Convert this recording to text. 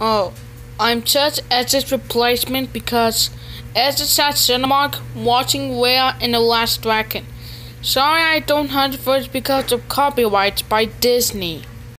Oh, I'm just Ez's replacement because as its at Cinemark watching Raya and the Last Dragon. Sorry I don't have words because of copyrights by Disney.